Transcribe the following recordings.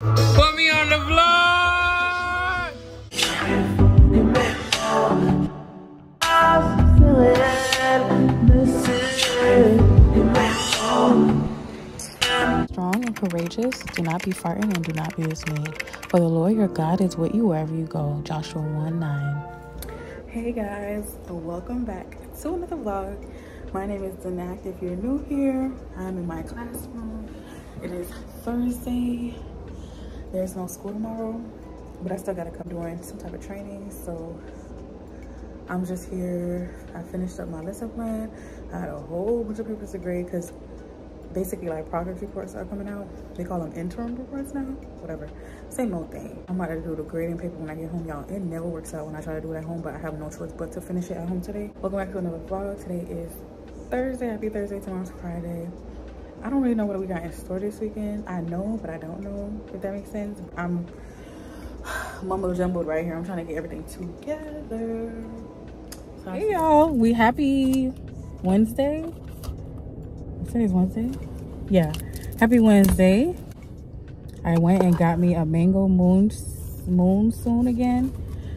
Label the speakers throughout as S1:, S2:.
S1: Put me on the vlog.
S2: Strong and courageous, do not be frightened and do not be dismayed. For the Lord your God is with you wherever you go. Joshua 1 9.
S3: Hey guys, welcome back to another vlog. My name is Danack. If you're new here, I'm in my classroom. It is Thursday. There's no school tomorrow, but I still gotta come doing some type of training. So I'm just here. I finished up my lesson plan. I had a whole bunch of papers to grade because basically like progress reports are coming out. They call them interim reports now, whatever. Same old thing. I'm about to do the grading paper when I get home, y'all. It never works out when I try to do it at home, but I have no choice but to finish it at home today. Welcome back to another vlog. Today is Thursday. Happy Thursday. Tomorrow's Friday. I don't really know what we got in store this weekend. I know, but I don't know if that makes sense. I'm mumbo jumbled right here. I'm trying to get everything together. So
S2: Hey y'all, we happy Wednesday. Today's Wednesday? Yeah. Happy Wednesday. I went and got me a mango moon moonsoon again.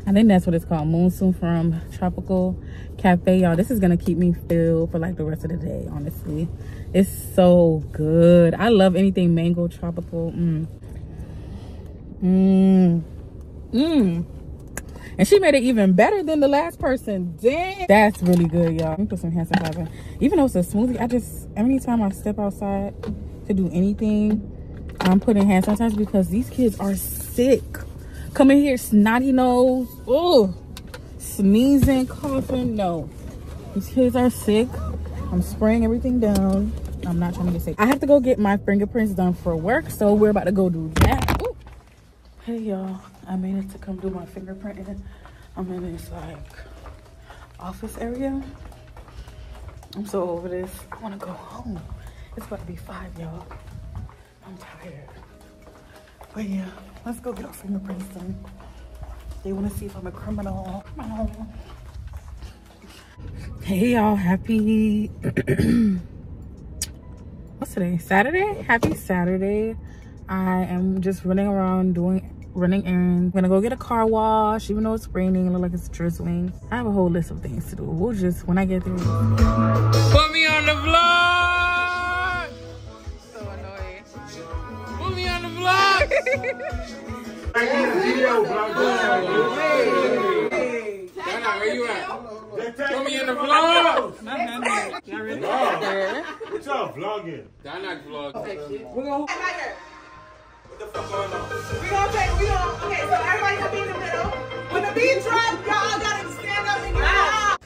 S2: I think that's what it's called. Moonsoon from Tropical Cafe. Y'all, this is gonna keep me filled for like the rest of the day, honestly. It's so good. I love anything mango tropical. Mmm. Mmm. And she made it even better than the last person. Damn. That's really good, y'all. Put some hand sanitizer. Even though it's a smoothie, I just, every time I step outside to do anything, I'm putting hand sanitizer because these kids are sick. Come in here, snotty nose. Oh, sneezing, coughing. No. These kids are sick. I'm spraying everything down. I'm not trying to get sick. I have to go get my fingerprints done for work, so we're about to go do that. Ooh. Hey y'all, I made it to come do my fingerprinting. I'm in this like office area. I'm so over this. I wanna go home. It's about to be five, y'all. I'm tired. But yeah, let's go get our fingerprints done. They wanna see if I'm a criminal. criminal. Hey y'all, happy what's today? Saturday? Happy Saturday. I am just running around doing running errands. I'm gonna go get a car wash, even though it's raining, it look like it's drizzling. I have a whole list of things to do. We'll just when I get there.
S1: Put me on the vlog.
S3: So annoying.
S1: Put me on the vlog. Dana, where you at? Put me in the vlog.
S4: What y'all vlogging?
S1: Dana vlog.
S5: We gonna take, we gonna, okay, so everybody gonna be in the middle. When the beat drop, y'all gotta stand up and get out.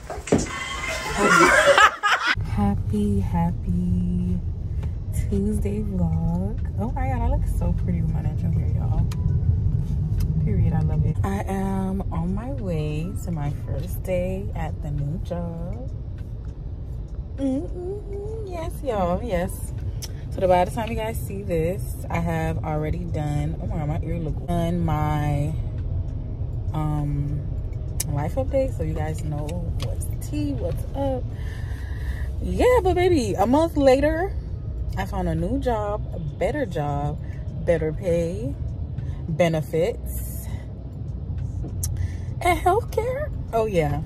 S2: Happy, happy Tuesday vlog. Oh my god, I look so pretty with my natural hair, y'all. Period, I love it. I am on my way to my first day at the new job. Mm-mm-mm. Yes, y'all, yes. So by the time you guys see this, I have already done, oh my my ear look done my um life update so you guys know what's tea, what's up. Yeah, but baby, a month later, I found a new job, a better job, better pay, benefits, and healthcare. Oh yeah.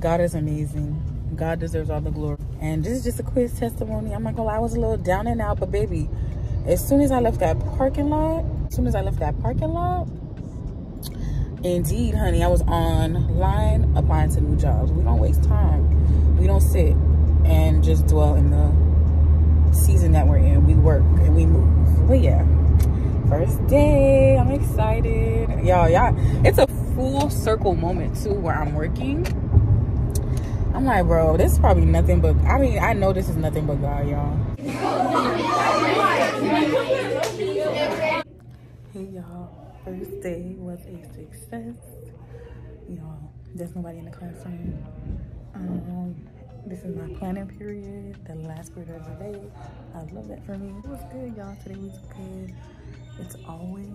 S2: God is amazing. God deserves all the glory. And this is just a quick testimony. I'm not gonna lie, I was a little down and out, but baby, as soon as I left that parking lot, as soon as I left that parking lot, indeed, honey, I was online applying to new jobs. We don't waste time. We don't sit and just dwell in the season that we're in. We work and we move. But yeah, first day. I'm excited. Y'all, y'all, it's a full circle moment too where I'm working. I'm like, bro, this is probably nothing but, I mean, I know this is nothing but God, y'all. Hey, y'all. First day was a success. Y'all, there's nobody in the classroom. Um, this is my planning period, the last period of the day. I love that for me. It was good, y'all. Today was good. It's always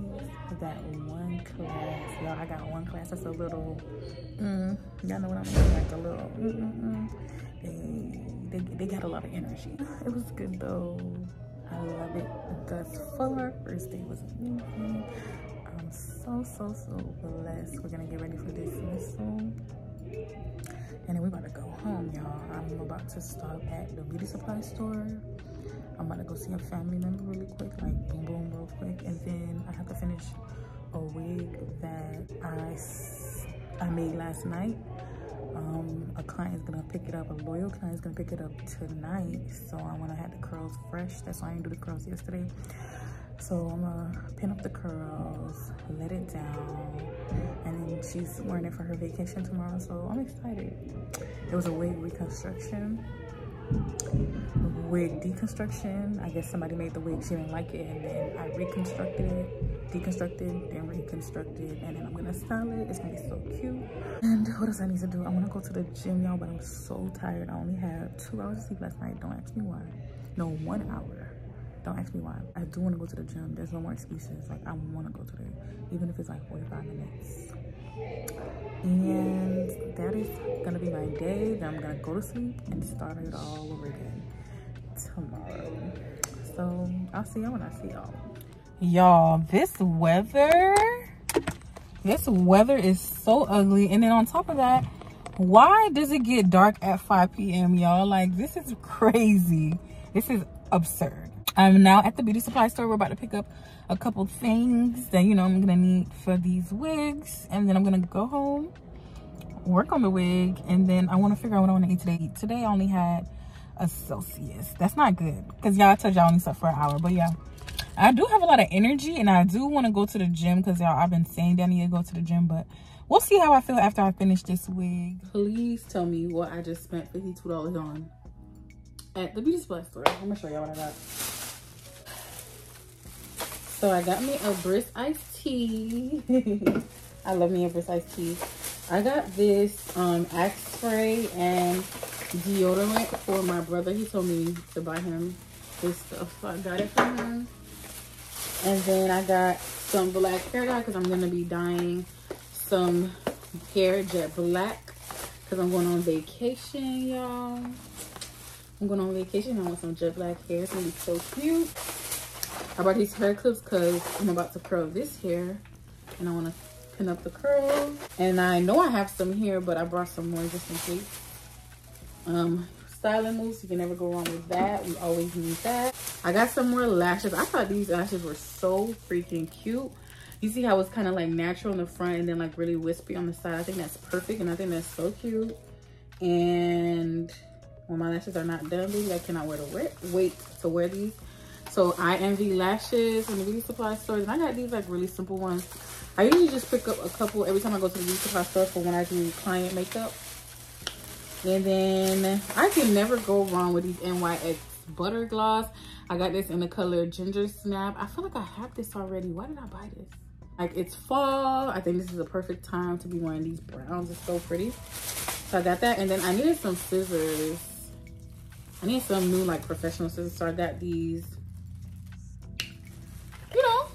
S2: that one class. Y'all, I got one class that's a little, mm, y'all know what I'm saying? Like a little, mm, mm, mm. They, they, they got a lot of energy. It was good though.
S3: I love it thus far. First day was amazing. I'm so, so, so blessed. We're gonna get ready for this. And then we're about to go home, y'all. I'm about to stop at the beauty supply store. I'm about to go see a family member really quick, like boom, boom, real quick. And then I have to finish a wig that I, I made last night. Um, a client is gonna pick it up, a loyal client is gonna pick it up tonight. So I wanna have the curls fresh. That's why I didn't do the curls yesterday. So I'm gonna pin up the curls, let it down, and then she's wearing it for her vacation tomorrow. So I'm excited. It was a wig reconstruction, wig deconstruction. I guess somebody made the wig, she didn't like it, and then I reconstructed it, deconstructed, then reconstructed, and then I'm gonna style it. It's gonna be so cute. And what else I need to do? I wanna go to the gym, y'all, but I'm so tired. I only had two hours of sleep last night. Don't ask me why. No, one hour. Don't ask me why. I do want to go to the gym. There's no more excuses. Like, I want to go to there, even if it's like 45 minutes. And that is going to be my day. Then I'm going to go to sleep and start it all over again tomorrow. So, I'll see y'all when I see y'all.
S2: Y'all, this weather, this weather is so ugly. And then on top of that, why does it get dark at 5 p.m., y'all? Like, this is crazy. This is absurd. I'm now at the beauty supply store. We're about to pick up a couple things that, you know, I'm going to need for these wigs. And then I'm going to go home, work on the wig. And then I want to figure out what I want to eat today. Today I only had a Celsius. That's not good. Because y'all, I told y'all only slept for an hour. But yeah, I do have a lot of energy. And I do want to go to the gym. Because y'all, I've been saying that I need to go to the gym. But we'll see how I feel after I finish this wig. Please tell me what I just spent $52 on at the beauty supply store. I'm going to show y'all what I got. So I got me a Brisk iced tea. I love me a Brisk iced tea. I got this um, Axe spray and deodorant for my brother. He told me to buy him this stuff. So I got it for him. And then I got some black hair dye because I'm going to be dyeing some hair jet black because I'm going on vacation, y'all. I'm going on vacation. I want some jet black hair. It's going to be so cute. I bought these hair clips because I'm about to curl this hair and I want to pin up the curl. And I know I have some here, but I brought some more just in case. Um, styling moves, you can never go wrong with that. We always need that. I got some more lashes. I thought these lashes were so freaking cute. You see how it's kind of like natural in the front and then like really wispy on the side. I think that's perfect and I think that's so cute. And when my lashes are not done, baby, I cannot wear to wear, wait to wear these. So I envy lashes in the beauty supply stores. And I got these like really simple ones. I usually just pick up a couple every time I go to the beauty supply store for when I do client makeup. And then I can never go wrong with these NYX Butter Gloss. I got this in the color Ginger Snap. I feel like I have this already. Why did I buy this? Like it's fall. I think this is a perfect time to be wearing these browns. It's so pretty. So I got that. And then I needed some scissors. I need some new like professional scissors. So I got these you know,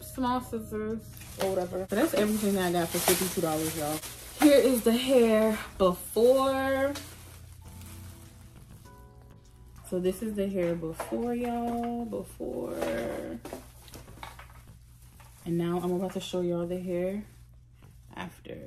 S2: small scissors or whatever. So that's everything that I got for $52, y'all. Here is the hair before. So this is the hair before, y'all. Before. And now I'm about to show y'all the hair after.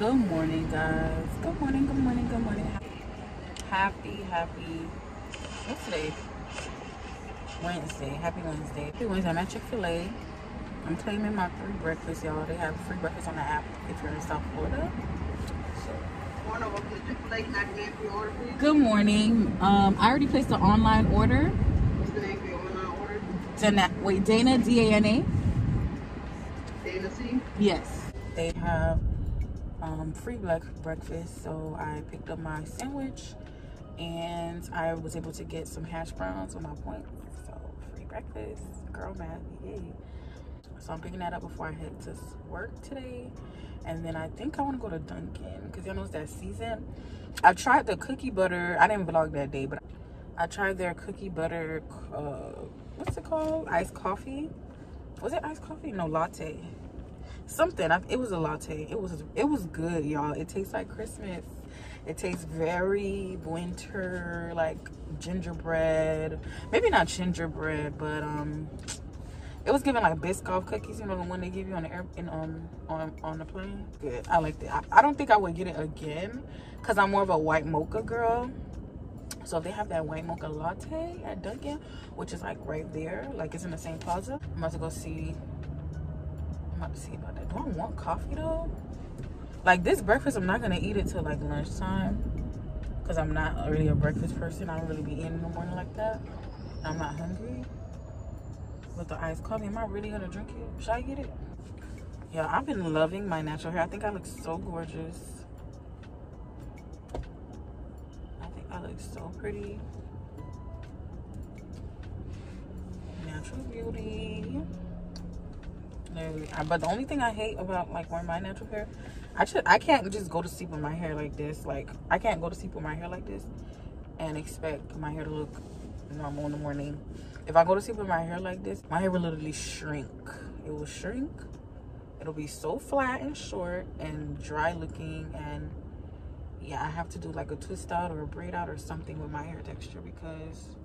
S2: Good morning, guys. Good morning, good morning, good morning. Happy, happy, what's today? Wednesday. Happy Wednesday. Happy Wednesday. I'm at Chick-fil-A. I'm claiming my free breakfast, y'all. They have free breakfast on the app if you're in South Florida. Good morning. Um, I already placed an online order.
S5: What's the name for your online order?
S2: Dana, wait, Dana, D-A-N-A?
S5: Dana C.
S2: Yes. They have um, free black breakfast, so I picked up my sandwich and I was able to get some hash browns with my points. So free breakfast, girl math, yay. So I'm picking that up before I head to work today. And then I think I want to go to Dunkin' because y'all know it's that season. I tried the cookie butter. I didn't vlog that day, but I tried their cookie butter, uh, what's it called? Iced coffee. Was it iced coffee? No, latte. Something. I, it was a latte. It was it was good, y'all. It tastes like Christmas. It tastes very winter, like gingerbread. Maybe not gingerbread, but um, it was giving like Biscoff cookies. You know the one they give you on the air in um on on the plane. Good. I liked it. I, I don't think I would get it again, cause I'm more of a white mocha girl. So if they have that white mocha latte at Dunkin', which is like right there, like it's in the same plaza, I'm about to go see. About to see about that. Do I want coffee though? Like this breakfast, I'm not gonna eat it till like lunchtime, cause I'm not really a breakfast person. I don't really be eating in the morning like that. I'm not hungry. With the iced coffee, am I really gonna drink it? Should I get it? Yeah, I've been loving my natural hair. I think I look so gorgeous. I think I look so pretty. Natural beauty. Literally, I- But the only thing I hate about like wearing my natural hair, I should I can't just go to sleep with my hair like this. Like I can't go to sleep with my hair like this and expect my hair to look normal in the morning. If I go to sleep with my hair like this, my hair will literally shrink. It will shrink. It'll be so flat and short and dry looking and yeah, I have to do like a twist out or a braid out or something with my hair texture because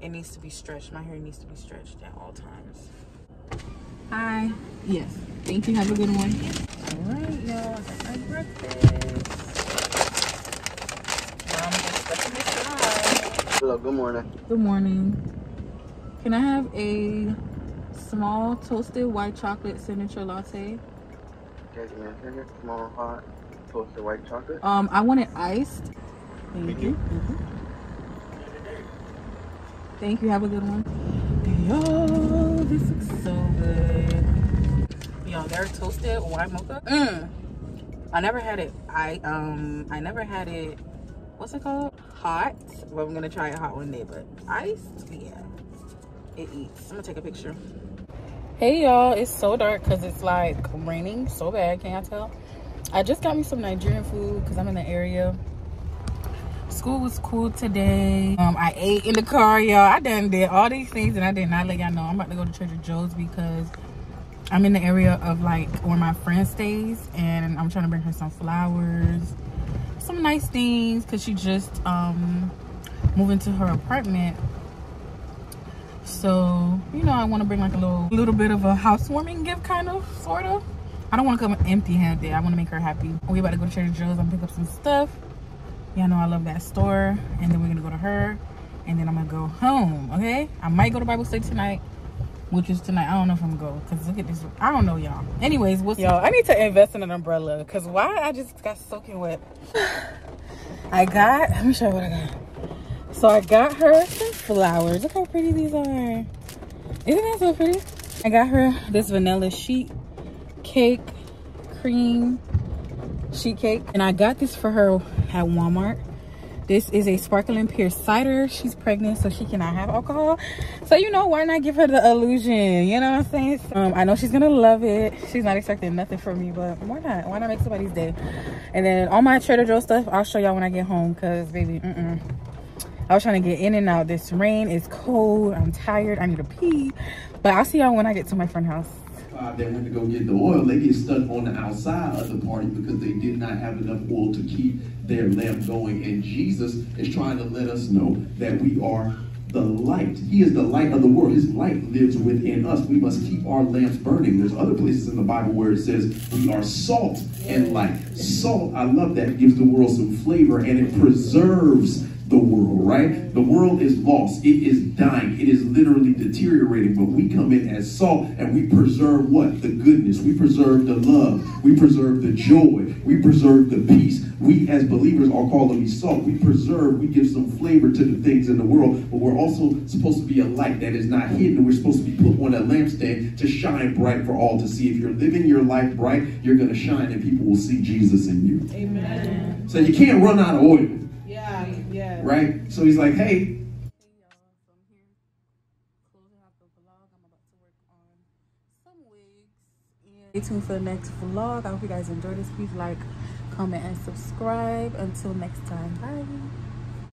S2: it needs to be stretched. My hair needs to be stretched at all times. Hi. Yes. Thank you. Have a good one. All right, y'all. I got my breakfast. Now I'm just stepping aside.
S6: Hello, good morning.
S2: Good morning. Can I have a small toasted white chocolate signature latte?
S6: Okay, give me a. Small, hot, toasted white chocolate.
S2: Um, I want it iced. Thank you. Thank you. Have a good one. Yo, this looks so good. Yo, they're toasted white mocha. Mm. I never had it. I um, I never had it. What's it called? Hot. Well, I'm gonna try it hot one day, but iced, yeah, it eats. I'm gonna take a picture. Hey y'all, it's so dark because it's like raining so bad. Can y'all tell? I just got me some Nigerian food because I'm in the area. School was cool today. Um, I ate in the car, y'all. I done did all these things and I did not let y'all know. I'm about to go to Trader Joe's because I'm in the area of like where my friend stays and I'm trying to bring her some flowers, some nice things because she just um moved into her apartment. So, you know, I want to bring like a little little bit of a housewarming gift kind of, sort of. I don't want to come empty handed. I want to make her happy. We about to go to Trader Joe's and pick up some stuff. Y'all know I love that store. And then we're gonna go to her. And then I'm gonna go home. Okay? I might go to Bible study tonight. Which is tonight. I don't know if I'm gonna go. Cause look at this. I don't know, y'all. Anyways, what's y'all? I need to invest in an umbrella. Cause why I just got soaking wet. I got. Let me show you what I got. So I got her some flowers. Look how pretty these are. Isn't that so pretty? I got her this vanilla sheet cake cream sheet cake and i got this for her at walmart this is a sparkling pear cider she's pregnant so she cannot have alcohol so you know why not give her the illusion you know what i'm saying um, i know she's gonna love it she's not expecting nothing from me but why not why not make somebody's day and then all my trader joe stuff i'll show y'all when i get home because baby mm -mm. I was trying to get in and out. This rain is cold. I'm tired. I need to pee. But I'll see y'all when I get to my friend house.
S7: Uh, that went to go get the oil, they get stuck on the outside of the party because they did not have enough oil to keep their lamp going. And Jesus is trying to let us know that we are the light. He is the light of the world. His light lives within us. We must keep our lamps burning. There's other places in the Bible where it says we are salt and light. Salt, I love that, gives the world some flavor and it preserves the world, right? The world is lost. It is dying. It is literally deteriorating. But we come in as salt and we preserve what? The goodness. We preserve the love. We preserve the joy. We preserve the peace. We as believers are called to be salt. We preserve, we give some flavor to the things in the world, but we're also supposed to be a light that is not hidden. We're supposed to be put on a lampstand to shine bright for all to see. If you're living your life bright, you're going to shine and people will see Jesus in you.
S5: Amen.
S7: So you can't run out of oil.
S5: Yeah, yeah.
S7: Right? So he's like, hey,
S2: Stay tuned for the next vlog. I hope you guys enjoyed this. Please like, comment, and subscribe. Until next time, bye.